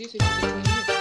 可以随时可以听